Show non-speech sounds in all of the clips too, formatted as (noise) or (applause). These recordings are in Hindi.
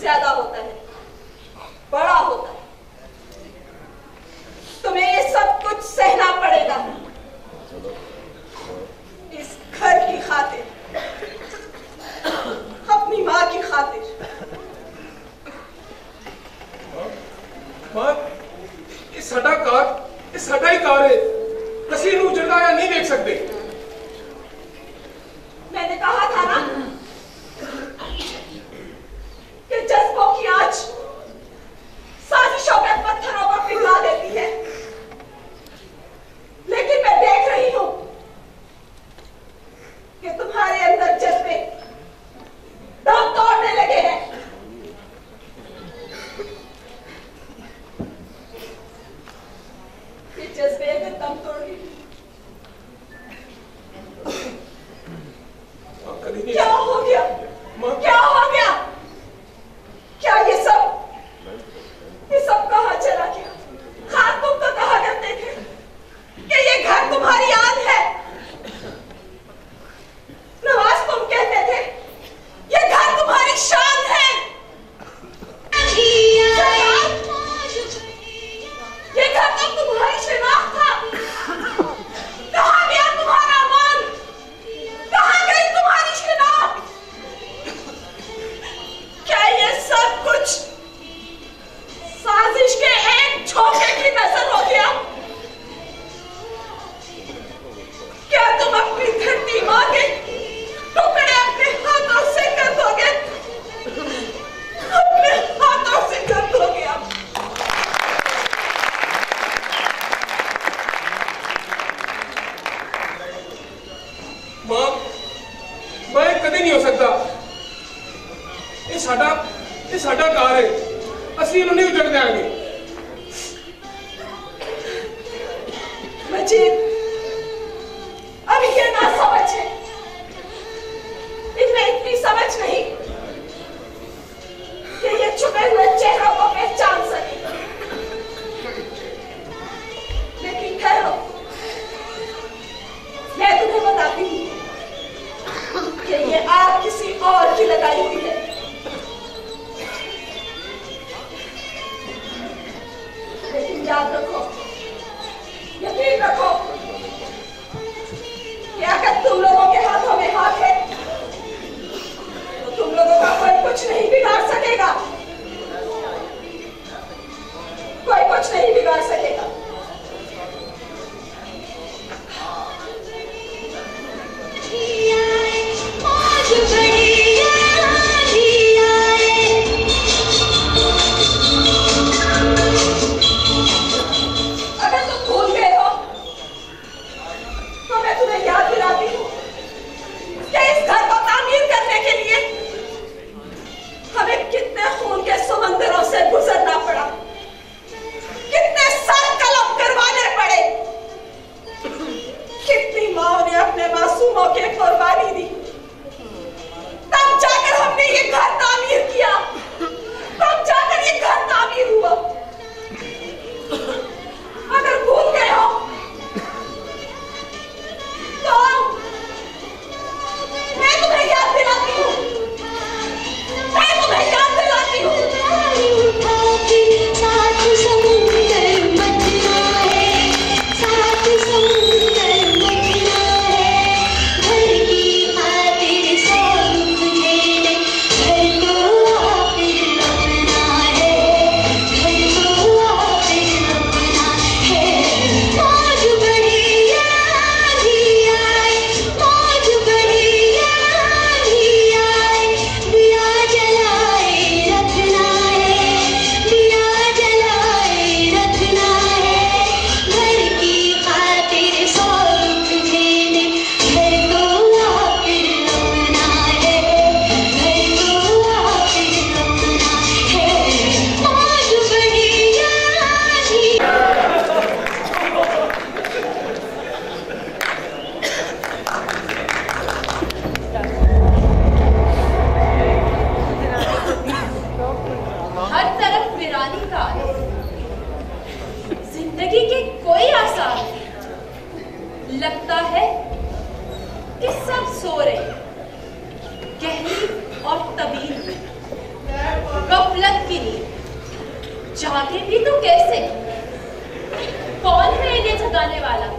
ज़्यादा होता है, बड़ा होता है। तुम्हें ये सब कुछ सहना पड़ेगा। इस घर की खातिर, अपनी माँ की खातिर। इस हटा कार इस हटाई कार है कसी नू जड़ाया छोटे की नज़र हो गया क्या तुम अपनी धरती माँ के टुकड़े अपने हाथों से कर दोगे अपने हाथों से कर दोगे मैं कभी नहीं हो सकता। ये साडा ये साडा कार है। असली उजड़ देंगे Imagine जागे भी तो कैसे? कौन है इन्हें जगाने वाला?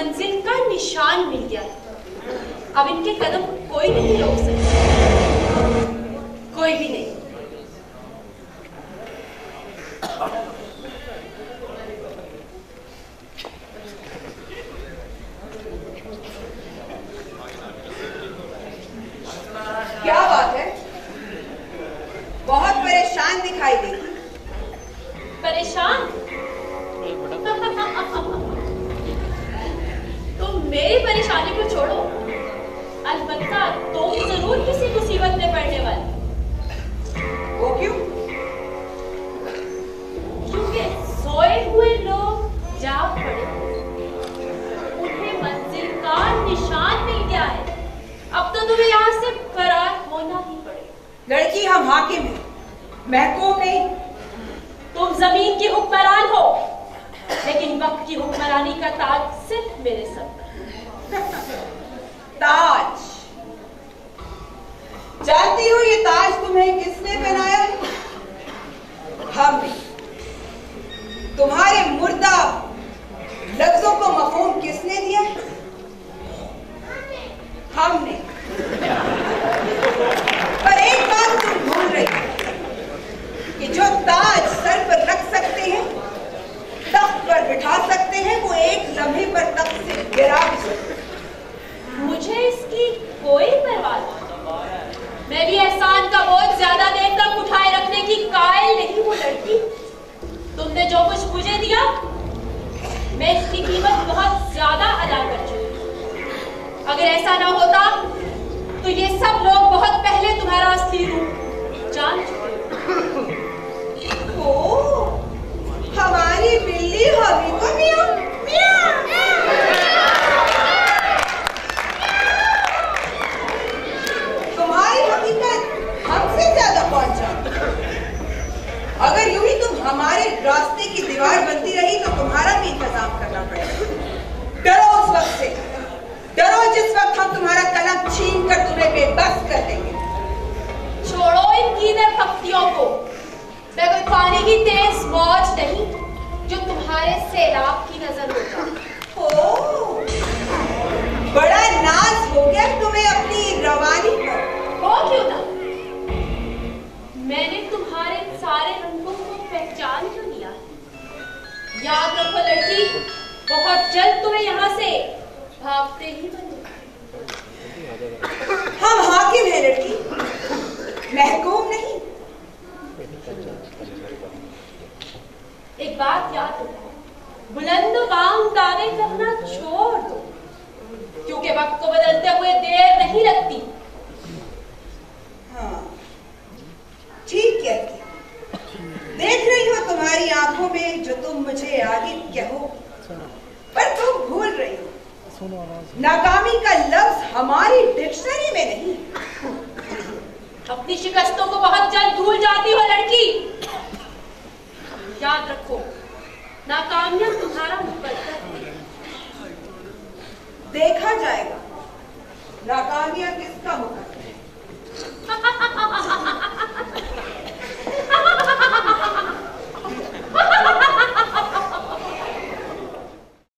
मंजिल का निशान मिल गया। है अब इनके कदम कोई नहीं रोक सकता। कोई भी नहीं। क्या बात है? बहुत परेशान दिखाई देती लड़की हम हाकिम हैं। महकूम नहीं। तुम ज़मीन की हुक्मरान हो लेकिन वक्त की हुक्मरानी का ताज सिर्फ़ मेरे सर ताज। जानती हो ये ताज तुम्हें किसने पहनाया हम तुम्हारे मुर्दा लफ्जों को मफहूम किसने दिया है हमने पर एक बात तुम भूल रही हो कि जो ताज सर पर रख सकते हैं तख्त पर बिठा सकते हैं, वो एक लम्हे पर तख्त से गिरा भी सकते मुझे इसकी कोई परवाह नहीं। मैं भी एहसान का बोझ ज़्यादा देर तक उठाए रखने की कायल नहीं हूँ, लड़की। तुमने जो कुछ मुझे दिया, मैं इसकी कीमत बहुत ज़्यादा अदा कर चुकी अगर ऐसा ना होता तो ये सब लोग बहुत पहले तुम्हारा असली रूप याद रखो लड़की बहुत जल्द तुम्हें यहाँ से भागते ही बने हम हाकिम हैं लड़की। महकूम नहीं। एक बात याद रखो बुलंद बांग दावे करना छोड़ दो क्योंकि वक्त को बदलते हुए देर नहीं लगती। हाँ ठीक कहती देख रही हो तुम्हारी आँखों में जो तुम मुझे आगे कहो पर तुम भूल रही हो। नाकामी का लफ्ज हमारी डिक्शनरी में नहीं। अपनी शिकस्तों को बहुत जल्द भूल जाती हो लड़की। याद रखो नाकामियाँ तुम्हारा मुकद्दर है। देखा जाएगा नाकामियाँ किसका मुकदमा है। (laughs)